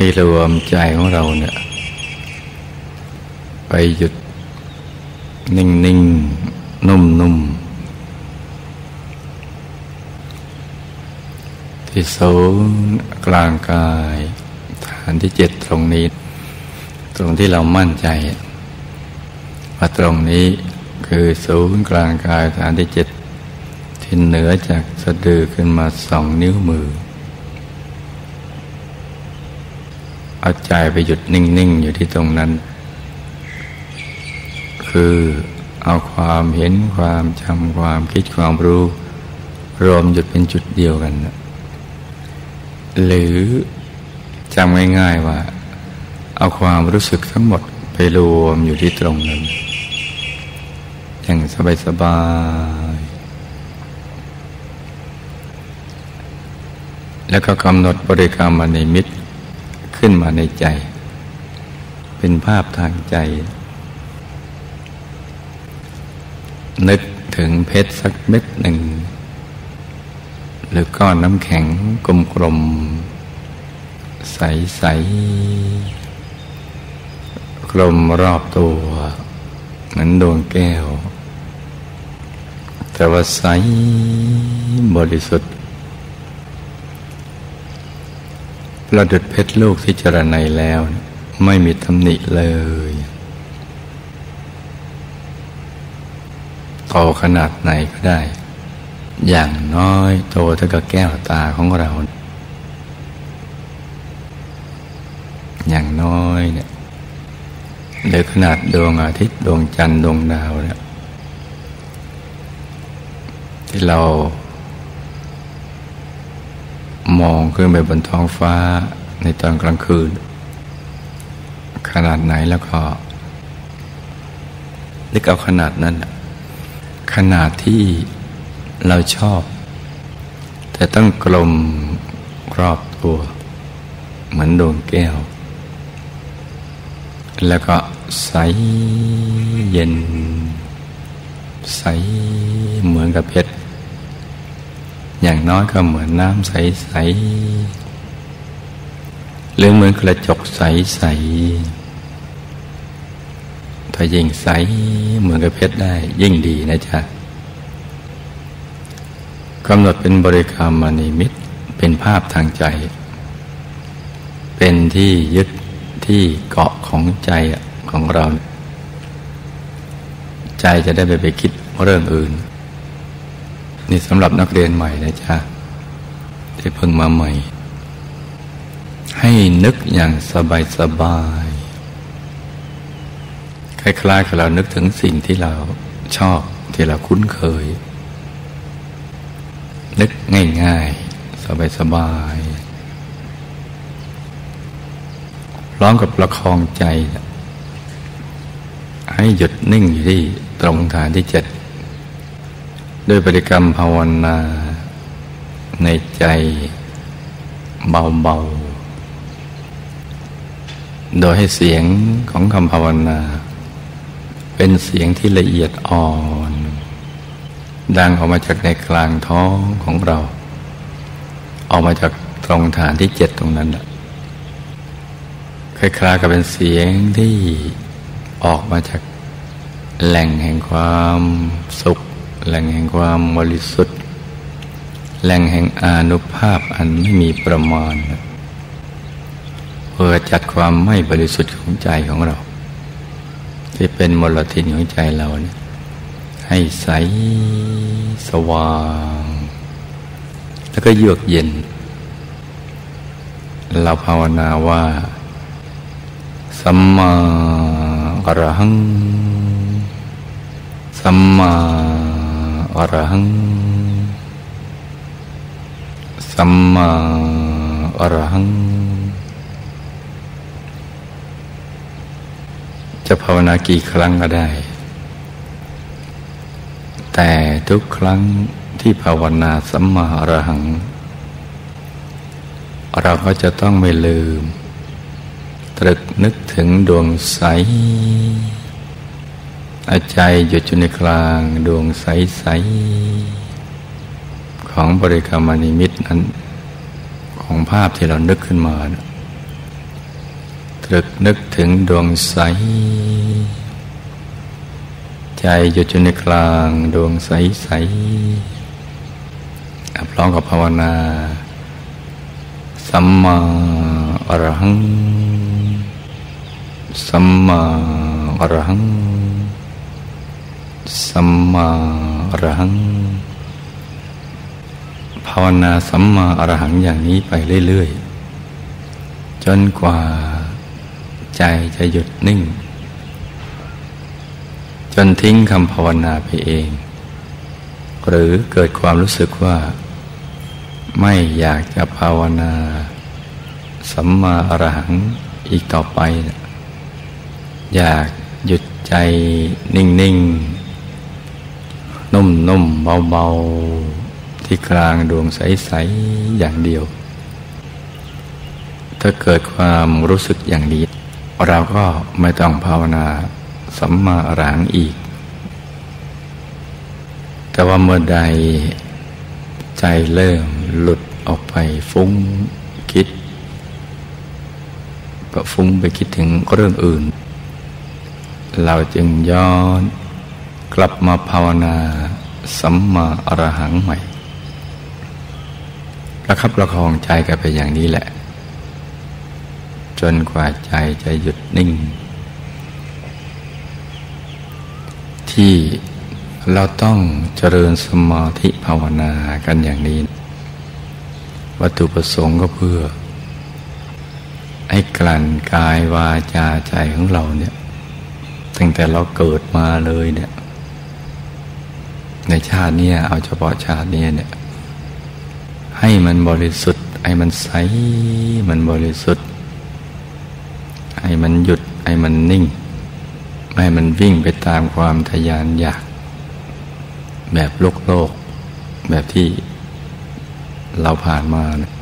ให้รวมใจของเราเนี่ย ไปหยุดนิ่งนิ่งนุ่มนุ่มที่ศูนย์กลางกาย ฐานที่เจ็ดตรงนี้ ตรงที่เรามั่นใจว่าตรงนี้คือศูนย์กลางกายฐานที่เจ็ดที่เหนือจากสะดือขึ้นมาสองนิ้วมือ เอาใจไปหยุดนิ่ง ๆ อยู่ที่ตรงนั้น คือเอาความเห็นความจำความคิดความรู้ รวมหยุดเป็นจุดเดียวกัน หรือจำง่าย ๆว่า เอาความรู้สึกทั้งหมดไปรวมอยู่ที่ตรงนั้น อย่างสบายๆแล้วก็กำหนดบริกรรมในมิตร ขึ้นมาในใจ เป็นภาพทางใจ นึกถึงเพชรสักเม็ดหนึ่ง หรือก้อนน้ำแข็งกลมๆ ใสๆกลมรอบตัว เหมือนดวงแก้ว แต่ว่าใสบริสุทธิ์ ประดุดเพชรลูกที่จรในแล้ว ไม่มีตำหนิเลย โตขนาดไหนก็ได้ อย่างน้อยโตเท่ากับแก้วตาของเรา อย่างน้อยเนี่ยหรือขนาดดวงอาทิตย์ดวงจันทร์ดวงดาวเนี่ยที่เรา มองขึ้นไปบนท้องฟ้าในตอนกลางคืน ขนาดไหนแล้วก็นึกเอาขนาดนั้น ขนาดที่เราชอบ แต่ต้องกลมรอบตัว เหมือนดวงแก้ว แล้วก็ใสเย็น ใสเหมือนกับเพชร อย่างน้อยก็เหมือนน้ำใส ๆ หรือเหมือนกระจกใส ๆ ถ้ายิ่งใสเหมือนกับเพชรได้ยิ่งดีนะจ๊ะกำหนดเป็นบริกรรมมณีมิตรเป็นภาพทางใจ เป็นที่ยึดที่เกาะของใจของเรา ใจจะได้ไปไปคิดเรื่องอื่น นี่สำหรับนักเรียนใหม่นะจ๊ะที่เพิ่งมาใหม่ ให้นึกอย่างสบายสบายคล้ายๆกับเรานึกถึงสิ่งที่เราชอบที่เราคุ้นเคย นึกง่ายๆ สบายๆพร้อมกับประคองใจ ให้หยุดนิ่งอยู่ที่ตรงฐานที่เจ็ด ด้วยบริกรรมภาวนาในใจเบาๆ โดยให้เสียงของคำภาวนา เป็นเสียงที่ละเอียดอ่อน ดังออกมาจากในกลางท้องของเรา ออกมาจากตรงฐานที่เจ็ดตรงนั้นคล้ายๆกับเป็นเสียงที่ออกมาจากแหล่งแห่งความสุข แหล่งแห่งความบริสุทธิ์ แหล่งแห่งอานุภาพอันไม่มีประมาณเพื่อจัดความไม่บริสุทธิ์ของใจของเรา ที่เป็นมลทินของใจเราเนี่ยให้ใสสว่าง แล้วก็เยือกเย็น เราภาวนาว่า สัมมาอรหัง สัมมา อรหัง สัมมาอรหัง จะภาวนากี่ครั้งก็ได้ แต่ทุกครั้งที่ภาวนาสัมมาอรหัง เราก็จะต้องไม่ลืม ตรึกนึกถึงดวงใส อาใจหยุดอยู่ในกลางดวงใส ๆ ของบริกรรมนิมิตนั้น ของภาพที่เรานึกขึ้นมา ตรึกนึกถึงดวงใส ใจหยุดอยู่ในกลางดวงใสใสพร้อมกับภาวนา สัมมาอรหัง สัมมาอรหัง สัมมาอรหัง ภาวนาสัมมาอรหังอย่างนี้ไปเรื่อยๆ จนกว่าใจจะหยุดนิ่ง จนทิ้งคำภาวนาไปเอง หรือเกิดความรู้สึกว่า ไม่อยากจะภาวนาสัมมาอรหังอีกต่อไป อยากหยุดใจนิ่งนิ่ง นุ่มนุ่มเบาเบาที่กลางดวงใส ๆ อย่างเดียว ถ้าเกิดความรู้สึกอย่างนี้ เราก็ไม่ต้องภาวนาสัมมาอรังอีก แต่ว่าเมื่อใดใจเริ่มหลุดออกไปฟุ้งคิดก็ฟุ้งไปคิดถึงเรื่องอื่น เราจึงย้อน กลับมาภาวนาสัมมาอรหังใหม่ประคับประคองใจกันไปอย่างนี้แหละ จนกว่าใจจะหยุดนิ่ง ที่เราต้องเจริญสมาธิภาวนากันอย่างนี้ วัตถุประสงค์ก็เพื่อ ให้กลั่นกายวาจาใจของเราเนี่ยตั้งแต่เราเกิดมาเลยเนี่ย ในชาตินี้เอาเฉพาะชาตินี้เนี่ยให้มันบริสุทธิ์ให้มันใสมันบริสุทธิ์ให้มันหยุดให้มันนิ่งไม่ให้มันวิ่งไปตามความทยานอยาก แบบโลกโลก แบบที่เราผ่านมานะ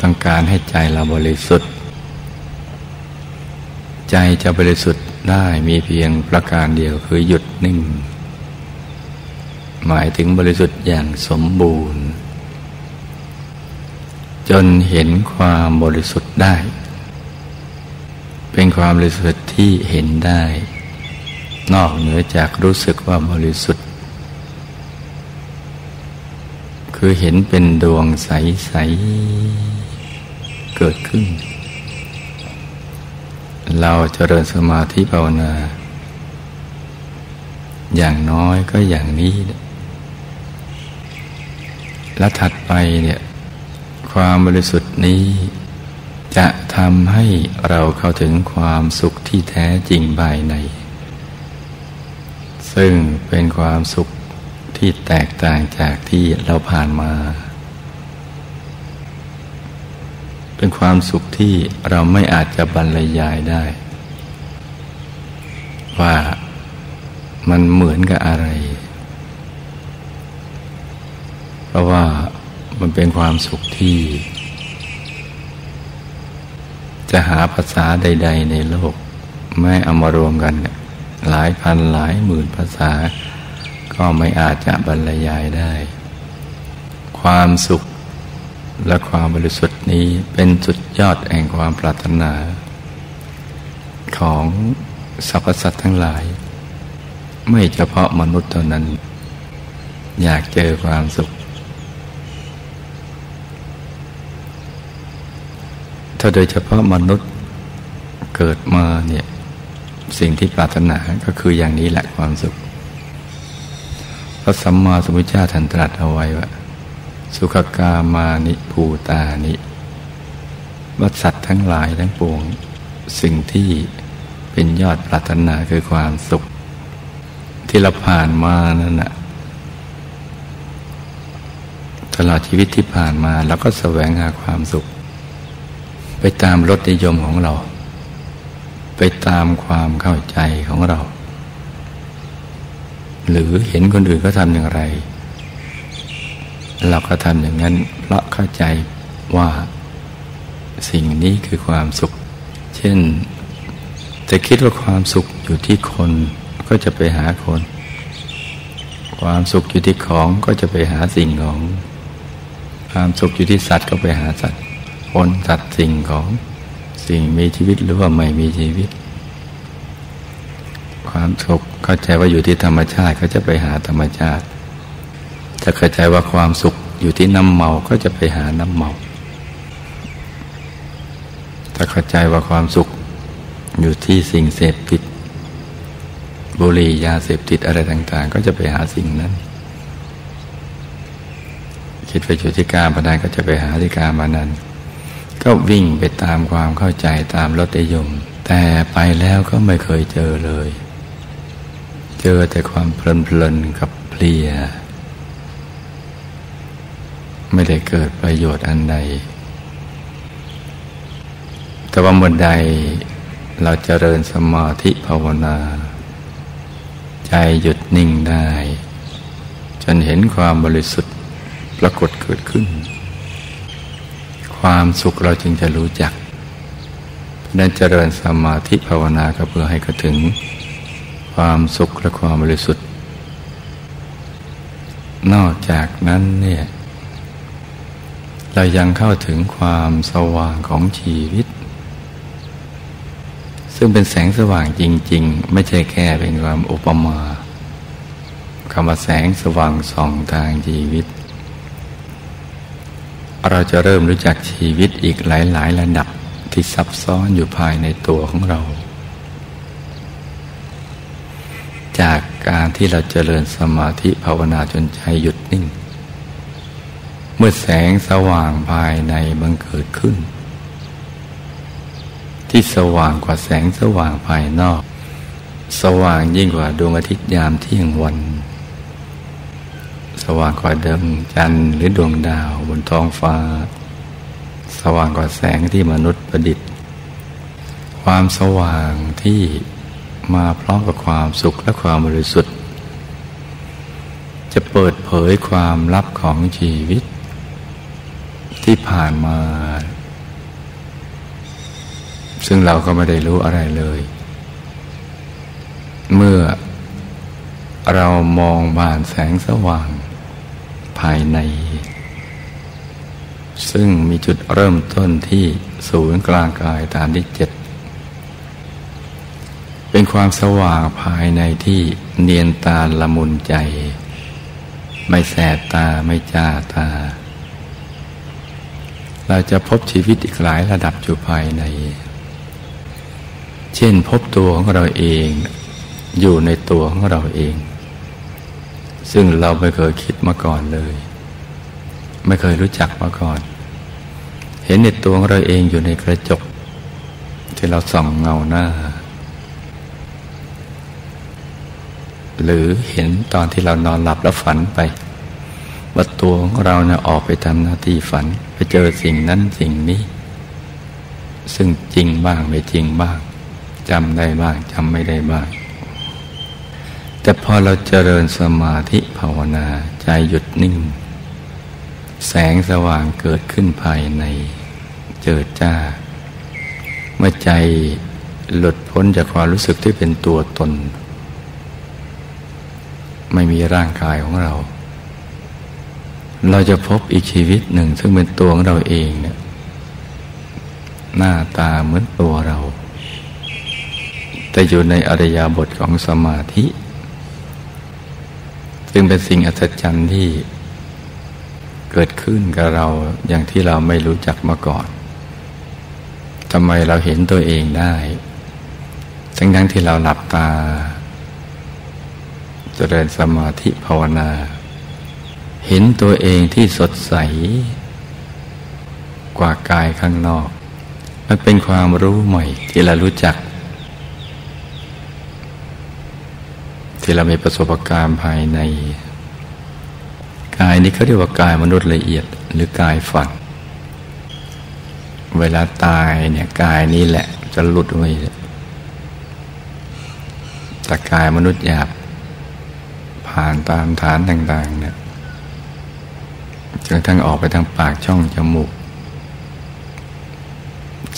ต้องการให้ใจเราบริสุทธิ์ ใจจะบริสุทธิ์ได้มีเพียงประการเดียวคือหยุดนิ่ง หมายถึงบริสุทธิ์อย่างสมบูรณ์ จนเห็นความบริสุทธิ์ได้ เป็นความบริสุทธิ์ที่เห็นได้ นอกเหนือจากรู้สึกว่าบริสุทธิ์ คือเห็นเป็นดวงใส ๆ เกิดขึ้น เราจเจริญสมาธิภาวนาอย่างน้อยก็อย่างนี้ และถัดไปเนี่ยความบริสุทธิ์นี้ จะทำให้เราเข้าถึงความสุขที่แท้จริงภายใน ซึ่งเป็นความสุขที่แตกต่างจากที่เราผ่านมา เป็นความสุขที่เราไม่อาจจะบรรยายได้ ว่ามันเหมือนกับอะไร เพ ราะว่ามันเป็นความสุขที่ จะหาภาษาใด ๆ ในโลก ไม่เอามารวมกัน หลายพันหลายหมื่นภาษา ก็ไม่อาจจะบรรยายได้ ความสุขและความบริสุทธิ์นี้เป็นสุดยอดแห่งความปรารถนา ของสรรพสัตว์ทั้งหลาย ไม่เฉพาะมนุษย์เท่านั้น อยากเจอความสุข ถ้าโดยเฉพาะมนุษย์เกิดมาเนี่ยสิ่งที่ปรารถนาก็คืออย่างนี้แหละความสุข พระสัมมาสัมพุทธเจ้าท่านตรัสเอาไว้ว่า สุขกามานิภูตานิวัสัตว์ทั้งหลายทั้งปวง สิ่งที่เป็นยอดปรารถนาคือความสุข ที่เราผ่านมานั่นแหะตลอดชีวิตที่ผ่านมาเราก็แสวงหาความสุข ไปตามรสนิยมของเรา ไปตามความเข้าใจของเรา หรือเห็นคนอื่นเขาทำอย่างไร เราก็ทำอย่างนั้น เพราะเข้าใจว่าสิ่งนี้คือความสุข เช่น จะคิดว่าความสุขอยู่ที่คนก็จะไปหาคน ความสุขอยู่ที่ของก็จะไปหาสิ่งของ ความสุขอยู่ที่สัตว์ก็ไปหาสัตว์ คน สัตว์สิ่งของสิ่งมีชีวิตหรือว่าไม่มีชีวิต ความสุขเข้าใจว่าอยู่ที่ธรรมชาติก็จะไปหาธรรมชาติ ถ้าเข้าใจว่าความสุขอยู่ที่น้ำเมาก็จะไปหาน้ำเมา ถ้าเข้าใจว่าความสุขอยู่ที่สิ่งเสพติด บุหรี่ยาเสพติดอะไรต่าง ๆ ก็จะไปหาสิ่งนั้น คิดไปอยู่ที่การพนันก็จะไปหาที่การพนัน ก็วิ่งไปตามความเข้าใจตามรสนิยม แต่ไปแล้วก็ไม่เคยเจอเลย เจอแต่ความเพลินๆกับเพลีย ไม่ได้เกิดประโยชน์อันใด แต่ว่าเมื่อใดเราจเจริญสมาธิภาวนา ใจหยุดนิ่งได้ จนเห็นความบริสุทธิ์ปรากฏเกิดขึ้น ความสุขเราจึงจะรู้จักนั้นเจริญสมาธิภาวนาก็เพื่อให้กระถึง ความสุขและความบริสุทธิ์ นอกจากนั้นเนี่ยเรายังเข้าถึงความสว่างของชีวิต ซึ่งเป็นแสงสว่างจริง ๆ ไม่ใช่แค่เป็นความอุปมาคำว่าแสงสว่างส่องทางชีวิต เราจะเริ่มรู้จักชีวิตอีกหลาย ๆ ระดับที่ซับซ้อนอยู่ภายในตัวของเรา จากการที่เราจเจริญสมาธิภาวนาจนใจหยุดนิ่ง เมื่อแสงสว่างภายในบังเกิดขึ้น ที่สว่างกว่าแสงสว่างภายนอก สว่างยิ่งกว่าดวงอาทิตย์ยามเที่ยงวัน สว่างกว่าเดิมจันทร์หรือดวงดาว นท้องฟ้า สว่างกว่าแสงที่มนุษย์ประดิษฐ์ ความสว่างที่มาพร้อมกับความสุขและความบริสุทธิ์ จะเปิดเผยความลับของชีวิต ที่ผ่านมา ซึ่งเราก็ไม่ได้รู้อะไรเลย เมื่อเรามองผ่านแสงสว่างภายใน ซึ่งมีจุดเริ่มต้นที่ศูนย์กลางกายฐานที่เจ็ดเป็นความสว่างภายในที่เนียนตาละมุนใจ ไม่แสบตาไม่จ้าตา เราจะพบชีวิตอีกหลายระดับอยู่ภายใน เช่นพบตัวของเราเอง อยู่ในตัวของเราเอง ซึ่งเราไม่เคยคิดมาก่อนเลย ไม่เคยรู้จักมาก่อน เห็นในตัวของเราเองอยู่ในกระจก ที่เราส่องเงาหน้า หรือเห็นตอนที่เรานอนหลับแล้วฝันไปว่าตัวของเราเนี่ยออกไปทำหน้าที่ฝัน ไปเจอสิ่งนั้นสิ่งนี้ ซึ่งจริงบ้างไม่จริงบ้างจำได้บ้างจำไม่ได้บ้างแต่พอเราเจริญสมาธิภาวนาใจหยุดนิ่ง แสงสว่างเกิดขึ้นภายในเจิดจ้า เมื่อใจหลุดพ้นจากความรู้สึกที่เป็นตัวตน ไม่มีร่างกายของเรา เราจะพบอีกชีวิตหนึ่ง ซึ่งเป็นตัวของเราเองเนี่ยหน้าตาเหมือนตัวเรา แต่อยู่ในอริยบทของสมาธิ ซึ่งเป็นสิ่งอัศจรรย์ที่ เกิดขึ้นกับเราอย่างที่เราไม่รู้จักมาก่อนทำไมเราเห็นตัวเองได้ ทั้งทั้งที่เราหลับตาจเจริญสมาธิภาวนา เห็นตัวเองที่สดใส กว่ากายข้างนอก มันเป็นความรู้ใหม่ที่เรารู้จัก ที่เรามีประสบการณ์ภายใน กายนี้เขาเรียกว่ากายมนุษย์ละเอียดหรือกายฝัน เวลาตายเนี่ยกายนี้แหละจะหลุดไว้แต่กายมนุษย์หยาบ ผ่านตามฐานต่างๆเนี่ยจนทั้งออกไปทางปากช่องจมูก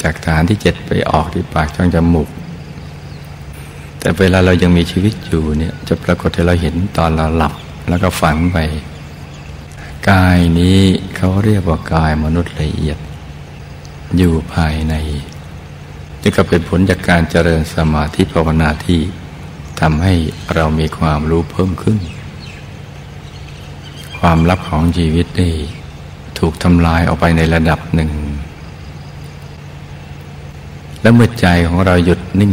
จากฐานที่เจ็ดไปออกที่ปากช่องจมูก แต่เวลาเรายังมีชีวิตอยู่เนี่ยจะปรากฏให้เราเห็นตอนเราหลับแล้วก็ฝันไป กายนี้เขาเรียกว่ากายมนุษย์ละเอียด อยู่ภายในนี่ก็เป็นผลจากการเจริญสมาธิภาวนาที่ทำให้เรามีความรู้เพิ่มขึ้น ความลับของชีวิตนี่ถูกทำลายออกไปในระดับหนึ่ง และเมื่อใจของเราหยุดนิ่ง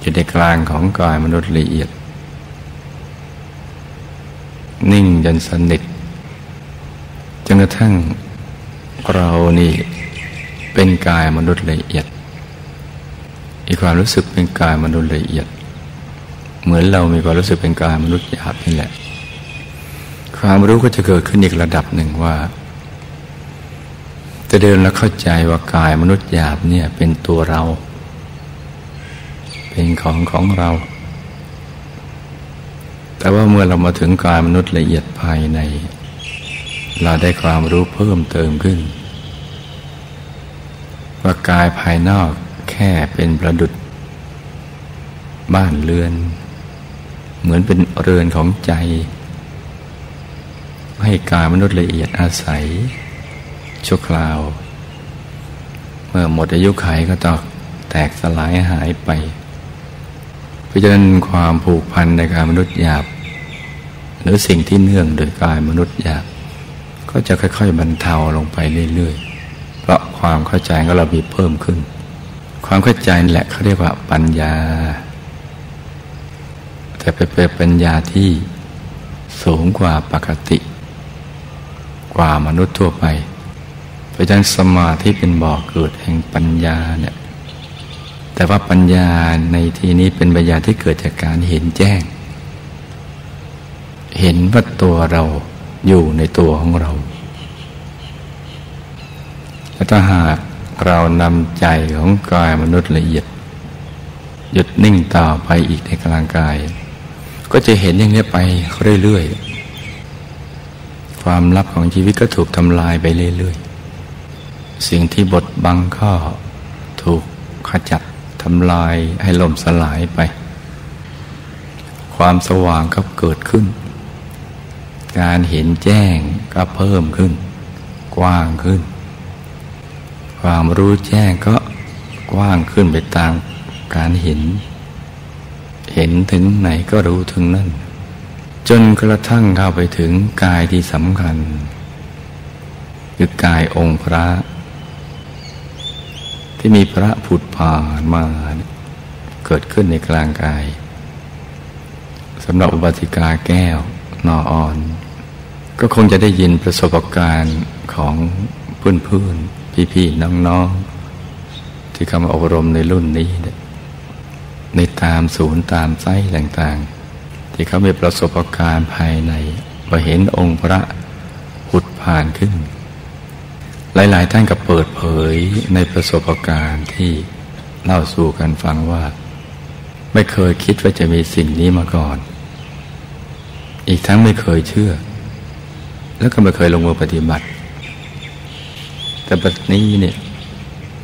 อยู่ในกลางของกายมนุษย์ละเอียด นิ่งจนสนิท จนกระทั่งเรานี่เป็นกายมนุษย์ละเอียด อีกความรู้สึกเป็นกายมนุษย์ละเอียด เหมือนเรามีความรู้สึกเป็นกายมนุษย์หยาบนี่แหละ ความรู้ก็จะเกิดขึ้นอีกระดับหนึ่งว่า จะเดินแล้วเข้าใจว่ากายมนุษย์หยาบเนี่ยเป็นตัวเรา เป็นของของเรา แต่ว่าเมื่อเรามาถึงกายมนุษย์ละเอียดภายใน เราได้ความรู้เพิ่มเติมขึ้น ว่ากายภายนอกแค่เป็นประดุดบ้านเรือน เหมือนเป็นเรือนของใจ ให้กายมนุษย์ละเอียดอาศัยชั่วคราว เมื่อหมดอายุไขก็ต้องแตกสลายหายไป เพราะฉะนั้นความผูกพันในกายมนุษย์หยาบ หรือสิ่งที่เนื่องโดยกายมนุษย์หยาบ ก็จะค่อยๆบรรเทาลงไปเรื่อยๆ เพราะความเข้าใจของเรามีเพิ่มขึ้น ความเข้าใจแหละเขาเรียกว่าปัญญา แต่เป็นปัญญาที่สูงกว่าปกติ กว่ามนุษย์ทั่วไปเพราะฉะนั้นสมาธิเป็นบ่อเกิดแห่งปัญญาเนี่ยแต่ว่าปัญญาในที่นี้เป็นปัญญาที่เกิดจากการเห็นแจ้ง เห็นว่าตัวเราอยู่ในตัวของเรา ถ้าหากเรานำใจของกายมนุษย์ละเอียด หยุดนิ่งต่อไปอีกในกลางกาย ก็จะเห็นอย่างนี้ไปเรื่อยๆ ความลับของชีวิตก็ถูกทำลายไปเรื่อยๆ สิ่งที่บดบังข้อถูกขจัดทำลายให้ล่มสลายไป ความสว่างก็เกิดขึ้น การเห็นแจ้งก็เพิ่มขึ้น กว้างขึ้น ความรู้แจ้งก็กว้างขึ้นไปตามการเห็น เห็นถึงไหนก็รู้ถึงนั่น จนกระทั่งเข้าไปถึงกายที่สำคัญ คือกายองค์พระ ที่มีพระผุดผ่านมา เกิดขึ้นในกลางกายสำหรับอุบัติกาแก้วนออ่อน ก็คงจะได้ยินประสบการณ์ของเพื่อนๆ พี่ๆน้องๆ ที่เข้ามาอบรมในรุ่นนี้ ในตามศูนย์ตามไส้ต่างๆ ที่เขามีประสบการณ์ภายในพอเห็นองค์พระหุดผ่านขึ้น หลายๆท่านก็เปิดเผยในประสบการณ์ที่เล่าสู่กันฟังว่า ไม่เคยคิดว่าจะมีสิ่งนี้มาก่อน อีกทั้งไม่เคยเชื่อ แล้วก็ไม่เคยลงมือปฏิบัติ แต่บัดนี้เนี่ย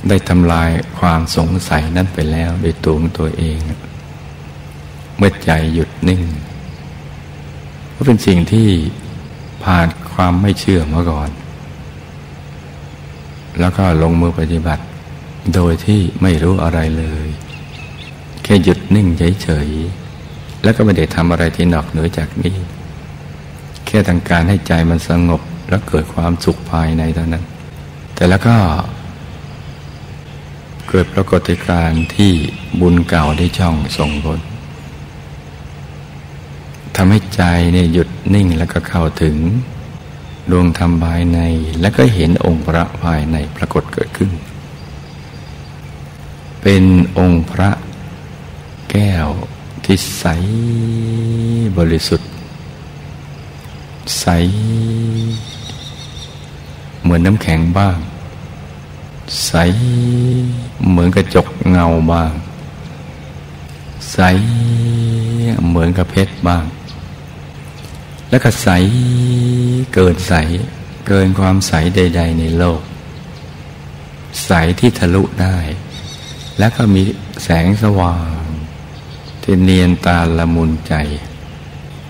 ได้ทำลายความสงสัยนั้นไปแล้วโดยตัวของตัวเอง เมื่อใจหยุดนิ่งก็เป็นสิ่งที่ผ่านความไม่เชื่อมาก่อน แล้วก็ลงมือปฏิบัติ โดยที่ไม่รู้อะไรเลย แค่หยุดนิ่งเฉยๆแล้วก็ไม่ได้ทำอะไรที่นอกเหนือจากนี้ แค่ทางการให้ใจมันสงบแล้วเกิดความสุขภายในเท่านั้น แต่แล้วก็เกิดปรากฏการณ์ที่บุญเก่าได้ช่องส่งผลทำให้ใจเนี่ยหยุดนิ่งแล้วก็เข้าถึงดวงธรรมภายในแล้วก็เห็นองค์พระภายในปรากฏเกิดขึ้น เป็นองค์พระแก้วที่ใสบริสุทธิ์ ใส เหมือนน้ำแข็งบ้าง ใสเหมือนกระจกเงาบ้าง ใสเหมือนกับเพชรบ้าง แล้วก็ใสเกินใสเกินความใสใด ๆ ในโลก ใสที่ทะลุได้ แล้วก็มีแสงสว่าง ที่เนียนตาละมุนใจ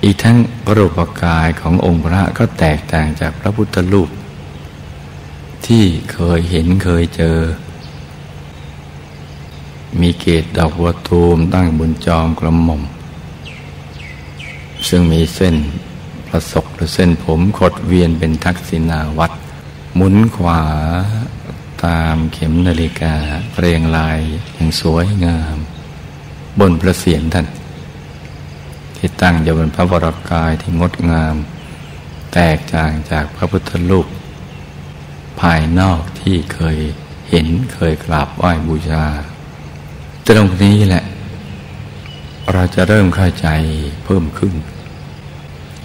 อีกทั้งรูปกายขององค์พระก็แตกต่างจากพระพุทธรูป ที่เคยเห็นเคยเจอ มีเกตดอกบัวตูมตั้งบนจอมกระหม่อม ซึ่งมีเส้นประศกหรือเส้นผมขดเวียนเป็นทักษิณาวัดหมุนขวาตามเข็มนาฬิกาเรียงลายอย่างสวยงาม บนพระเศียรท่าน ที่ตั้งอยู่บนพระวรากายที่งดงาม แตกต่างจากพระพุทธรูป ภายนอกที่เคยเห็นเคยกราบไหว้บูชา ตรงนี้แหละ เราจะเริ่มเข้าใจเพิ่มขึ้น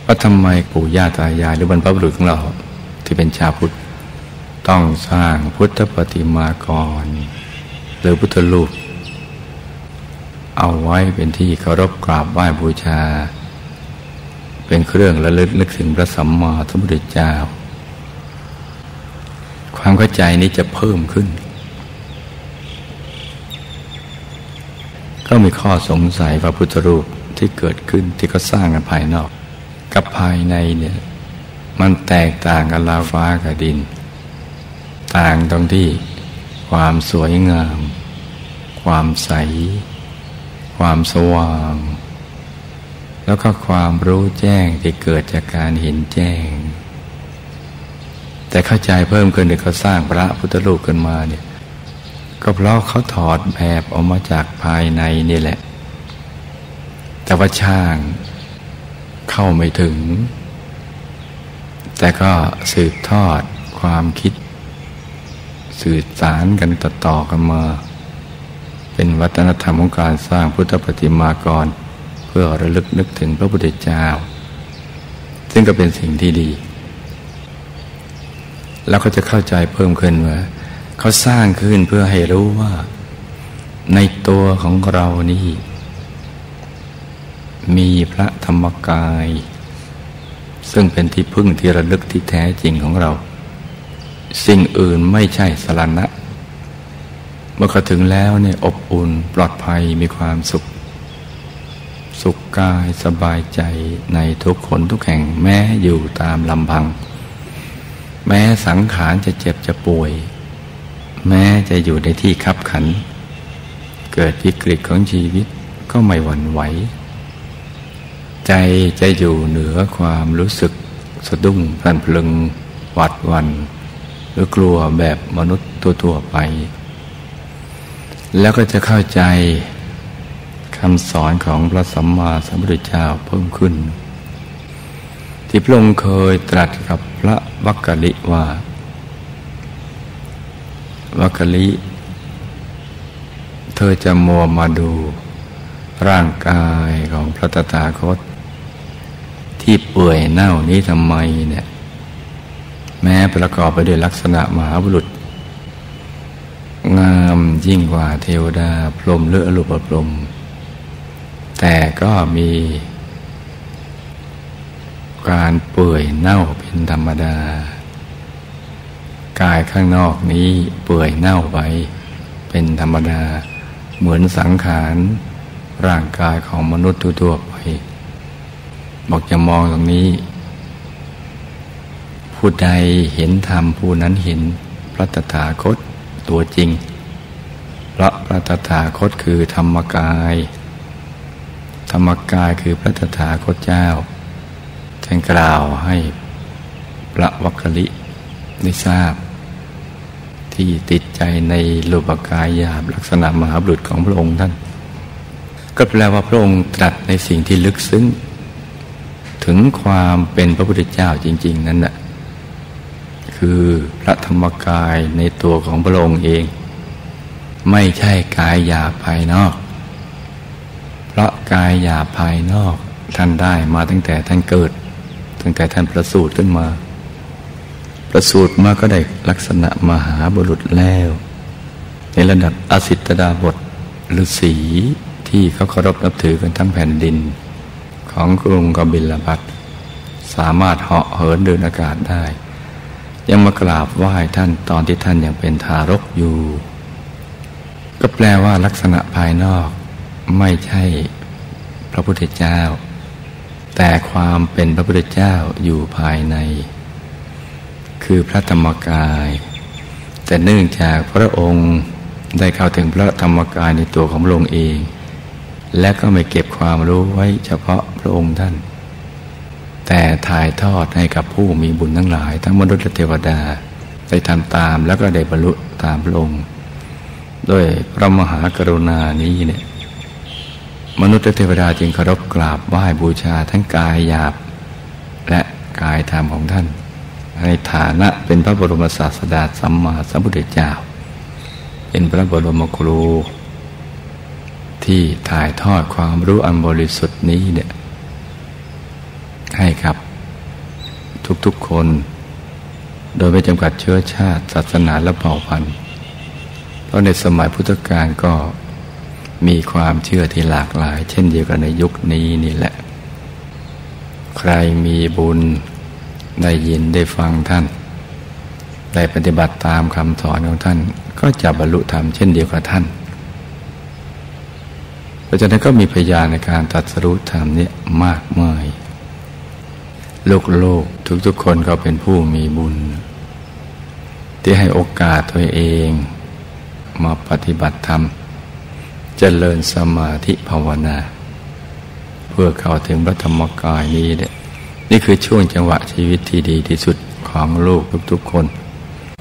ว่าทำไมปู่ย่าตายายหรือบรรพบุรุษของเราที่เป็นชาวพุทธต้องสร้างพุทธปฏิมากร หรือพุทธรูป เอาไว้เป็นที่เคารพกราบไหว้บูชา เป็นเครื่องระลึกนึกถึงพระสัมมาสัมพุทธเจ้า ความเข้าใจนี้จะเพิ่มขึ้น ก็มีข้อสงสัยพระพุทธรูปที่เกิดขึ้นที่เขาสร้างกันภายนอก กับภายในเนี่ยมันแตกต่างกันลาฟ้ากับดิน ต่างตรงที่ความสวยงาม ความใส ความสว่าง แล้วก็ความรู้แจ้งที่เกิดจากการเห็นแจ้ง แต่เข้าใจเพิ่มขึ้นที่เขาสร้างพระพุทธรูปขึ้นมาเนี่ยก็เพราะเขาถอดแบบออกมาจากภายในนี่แหละ แต่ว่าช่างเข้าไม่ถึง แต่ก็สืบทอดความคิด สื่อสารกันต่อๆกันมา เป็นวัฒนธรรมของการสร้างพุทธปฏิมากร เพื่อระลึกนึกถึงพระพุทธเจ้า ซึ่งก็เป็นสิ่งที่ดี แล้วก็จะเข้าใจเพิ่มขึ้นว่าเขาสร้างขึ้นเพื่อให้รู้ว่า ในตัวของเรานี่ มีพระธรรมกาย ซึ่งเป็นที่พึ่งที่ระลึกที่แท้จริงของเรา สิ่งอื่นไม่ใช่สรณะ เมื่อเขาถึงแล้วเนี่ยอบอุ่นปลอดภัยมีความสุข สุขกายสบายใจในทุกคนทุกแห่งแม้อยู่ตามลำพัง แม้สังขารจะเจ็บจะป่วย แม้จะอยู่ในที่คับขัน เกิดวิกฤตของชีวิตก็ไม่หวั่นไหว ใจจะอยู่เหนือความรู้สึกสะดุ้งพลันพลึงหวัดวันหรือกลัวแบบมนุษย์ทั่วๆไป แล้วก็จะเข้าใจคำสอนของพระสัมมาสัมพุทธเจ้าเพิ่มขึ้น ที่พระองค์เคยตรัสกับพระวักกะลิว่าวักกะลิ เธอจะมัวมาดูร่างกายของพระตถาคต ที่เปื่อยเน่านี้ทำไมเนี่ยแม้ประกอบไปด้วยลักษณะมหาบุรุษ งามยิ่งกว่าเทวดาพรมเลือลุปพรม แต่ก็มี การเปื่อยเน่าเป็นธรรมดา กายข้างนอกนี้เปื่อยเน่าไปเป็นธรรมดา เหมือนสังขารร่างกายของมนุษย์ทั่วไป บอกจะมองตรงนี้ ผู้ใดเห็นธรรมผู้นั้นเห็นพระตถาคตตัวจริง เพราะพระตถาคตคือธรรมกาย ธรรมกายคือพระตถาคตเจ้า ท่านกล่าวให้พระวัคคลิได้ทราบ ที่ติดใจในรูปกายหยาบลักษณะมหาบุรุษของพระองค์ท่าน ก็แปลว่าพระองค์ตรัสในสิ่งที่ลึกซึ้ง ถึงความเป็นพระพุทธเจ้าจริง ๆ นั่นแหละคือพระธรรมกายในตัวของพระองค์เอง ไม่ใช่กายหยาภายนอก เพราะกายหยาภายนอกท่านได้มาตั้งแต่ท่านเกิด ตั้งแต่ท่านประสูติขึ้นมา ประสูติมาก็ได้ลักษณะมหาบุรุษแล้ว ในระดับอสิตดาบทฤาษีที่เขาเคารพนับถือกันทั้งแผ่นดิน ของกรุงกบิลพัทสามารถเหาะเหินเดินอากาศได้ ยังมากราบไหว้ท่านตอนที่ท่านยังเป็นทารกอยู่ ก็แปลว่าลักษณะภายนอกไม่ใช่พระพุทธเจ้า แต่ความเป็นพระพุทธเจ้าอยู่ภายใน คือพระธรรมกาย แต่เนื่องจากพระองค์ได้เข้าถึงพระธรรมกายในตัวของพระองค์เอง และก็ไม่เก็บความรู้ไว้เฉพาะพระองค์ท่าน แต่ถ่ายทอดให้กับผู้มีบุญทั้งหลาย ทั้งมนุษย์และเทวดาได้ทำตามแล้วก็ได้บรรลุตามพระองค์ด้วยพระมหากรุณานี้เนี่ย มนุษย์และเทวดาจึงเคารพกราบไหว้บูชาทั้งกายหยาบ และกายธรรมของท่าน ในฐานะเป็นพระบรมศาสดาสัมมาสัมพุทธเจ้า เป็นพระบรมครู ที่ถ่ายทอดความรู้อันบริสุทธิ์นี้เนี่ยให้กับทุกๆคน โดยไม่จำกัดเชื้อชาติ ศาสนาและเผ่าพันธุ์ เพราะในสมัยพุทธกาลก็ มีความเชื่อที่หลากหลาย เช่นเดียวกันในยุคนี้นี่แหละ ใครมีบุญได้ยินได้ฟังท่าน ได้ปฏิบัติตามคำสอนของท่าน ก็จะบรรลุธรรมเช่นเดียวกับท่าน เพราะฉะนั้นก็มีพยานในการตัดสรุธรรมนี้มากมายลูกโลกทุกๆคนก็เป็นผู้มีบุญ ที่ให้โอกาสตัวเอง มาปฏิบัติธรรม เจริญสมาธิภาวนา เพื่อเข้าถึงพระธรรมกายนี้เนี่ยนี่คือช่วงจังหวะชีวิตที่ดีที่สุดของลูกทุกๆคน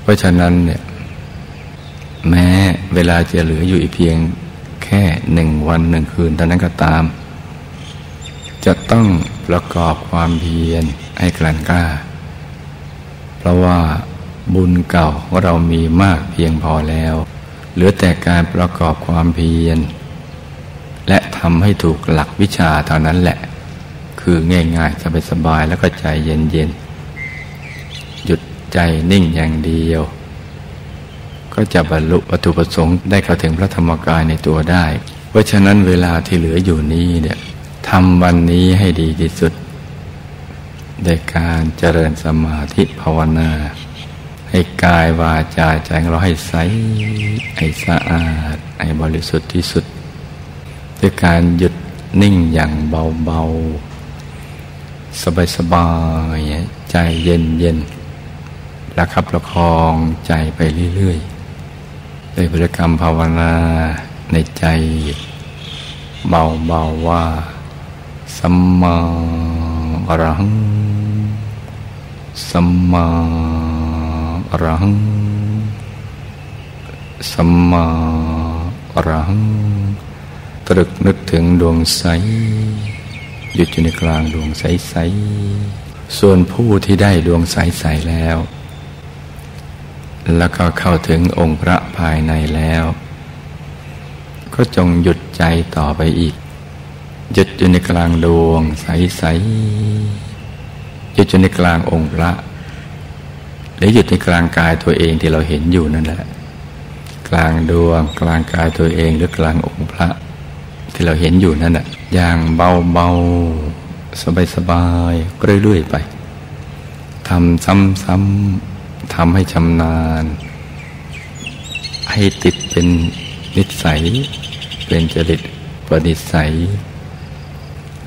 เพราะฉะนั้นเนี่ยแม้เวลาจะเหลืออยู่อีกเพียงแค่หนึ่งวันหนึ่งคืนเท่านั้นก็ตาม จะต้องประกอบความเพียรให้กลั่นกล้า เพราะว่าบุญเก่าของเรามีมากเพียงพอแล้ว เหลือแต่การประกอบความเพียร และทำให้ถูกหลักวิชาเท่านั้นแหละ คือง่ายๆสบายๆแล้วก็ใจเย็นๆ หยุดใจนิ่งอย่างเดียว ก็จะบรรลุวัตถุประสงค์ได้เข้าถึงพระธรรมกายในตัวได้ เพราะฉะนั้นเวลาที่เหลืออยู่นี้เนี่ยทำวันนี้ให้ดีที่สุดในการเจริญสมาธิภาวนา ให้กายวาจาใจของเราให้ใสให้สะอาดให้บริสุทธิ์ที่สุด ด้วยการหยุดนิ่งอย่างเบาๆ สบายๆ ใจเย็นๆระคับประคองใจไปเรื่อยๆด้วยบริกรรมภาวนาในใจเบาๆว่าสัมมาอรหังสัมมา อรหังสัมมาอรหังตรึกนึกถึงดวงใสหยุดอยู่ในกลางดวงใสใสส่วนผู้ที่ได้ดวงใสใสแล้ว แล้วก็เข้าถึงองค์พระภายในแล้ว ก็จงหยุดใจต่อไปอีกหยุดอยู่ในกลางดวงใสใสหยุดอยู่ในกลางองค์พระ หรือหยุดในกลางกายตัวเองที่เราเห็นอยู่นั่นแหละ กลางดวงกลางกายตัวเองหรือกลางองค์พระ ที่เราเห็นอยู่นั่นแหละอย่างเบาเบาสบายสบายเรื่อยๆไปทำซ้ำๆทำให้ชำนาญ ให้ติดเป็นนิสัย เป็นจริตปณิสัย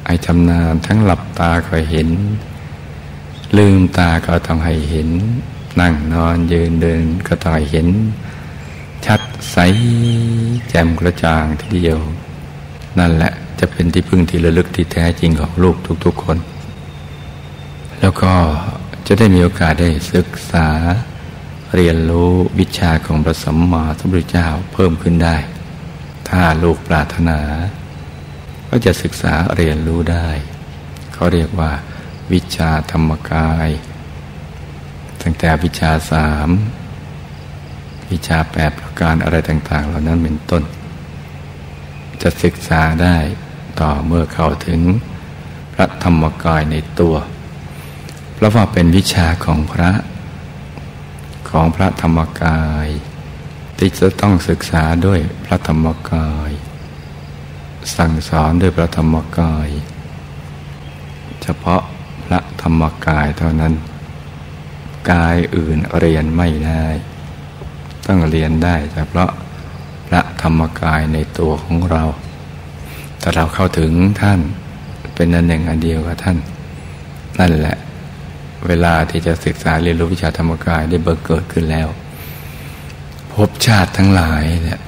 ให้ชำนาญทั้งหลับตาก็เห็น ลืมตาก็ต้องให้เห็น นั่งนอนยืนเดินก็ต่อยเห็น ชัดใสแจ่มกระจ่างทีเดียว นั่นแหละจะเป็นที่พึ่งที่ระลึกที่แท้จริงของลูกทุกๆคน แล้วก็จะได้มีโอกาสได้ศึกษาเรียนรู้วิชาของพระสัมมาสัมพุทธเจ้าเพิ่มขึ้นได้ ถ้าลูกปรารถนา ก็จะศึกษาเรียนรู้ได้ เขาเรียกว่า วิชาธรรมกาย ตั้งแต่วิชาสามวิชาแปดประการอะไรต่าง ๆ เหล่านั้นเป็นต้น จะศึกษาได้ต่อเมื่อเข้าถึงพระธรรมกายในตัว เพราะว่าเป็นวิชาของพระของพระธรรมกายที่จะต้องศึกษาด้วยพระธรรมกาย สั่งสอนด้วยพระธรรมกาย เฉพาะพระธรรมกายเท่านั้น กายอื่นเรียนไม่ได้ ต้องเรียนได้เฉพาะพระธรรมกายในตัวของเรา ถ้าเราเข้าถึงท่านเป็นอันหนึ่งอันเดียวกับท่าน นั่นแหละ เวลาที่จะศึกษาเรียนรู้วิชาธรรมกายได้เบิกเกิดขึ้นแล้วพบชาติทั้งหลายเนี่ย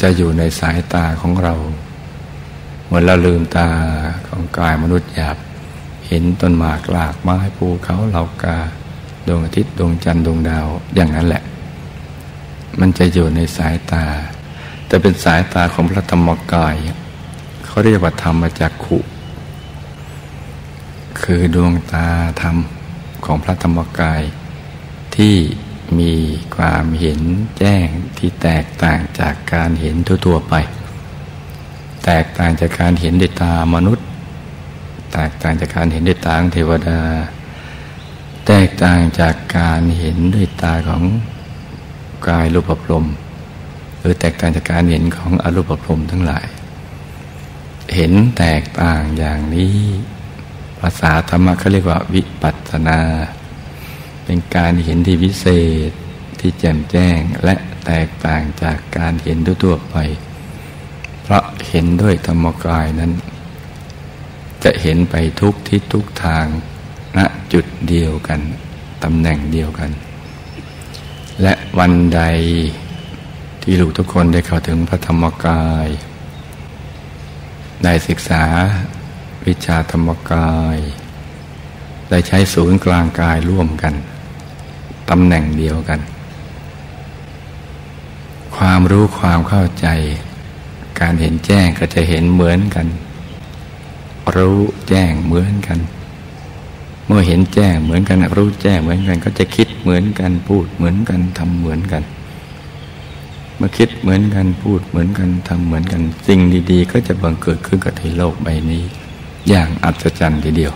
จะอยู่ในสายตาของเรา เหมือนเราลืมตาของกายมนุษย์หยาบ ห็นต้นหมากหลากไม้ภูเขาเหล่ากาดวงอาทิตย์ดวงจันทร์ดวงดาวอย่างนั้นแหละ มันจะอยู่ในสายตา แต่เป็นสายตาของพระธรรมกายเขาเรียกว่าธรรมจักขุ คือดวงตาธรรมของพระธรรมกาย ที่มีความเห็นแจ้งที่แตกต่างจากการเห็นทั่วๆไป แตกต่างจากการเห็นด้วยตามนุษย์ แตกต่างจากการเห็นด้วยตาของเทวดา แตกต่างจากการเห็นด้วยตาของกายรูปภพหรือแตกต่างจากการเห็นของอรูปภพทั้งหลาย เห็นแตกต่างอย่างนี้ ภาษาธรรมะเขาเรียกว่าวิปัสสนา เป็นการเห็นที่วิเศษที่แจ่มแจ้งและแตกต่างจากการเห็นทั่วไป เพราะเห็นด้วยธรรมกายนั้น จะเห็นไปทุกทิศทุกทางณจุดเดียวกัน ตำแหน่งเดียวกัน และวันใดที่ลูกทุกคนได้เข้าถึงพระธรรมกาย ได้ศึกษาวิชาธรรมกาย ได้ใช้ศูนย์กลางกายร่วมกัน ตำแหน่งเดียวกัน ความรู้ความเข้าใจ การเห็นแจ้งก็จะเห็นเหมือนกัน รู้แจ้งเหมือนกัน เมื่อเห็นแจ้งเหมือนกัน รู้แจ้งเหมือนกัน ก็จะคิดเหมือนกันพูดเหมือนกันทำเหมือนกัน เมื่อคิดเหมือนกันพูดเหมือนกันทำเหมือนกัน สิ่งดี ๆ ก็จะบังเกิดขึ้นกับในโลกใบนี้ อย่างอัศจรรย์ทีเดียว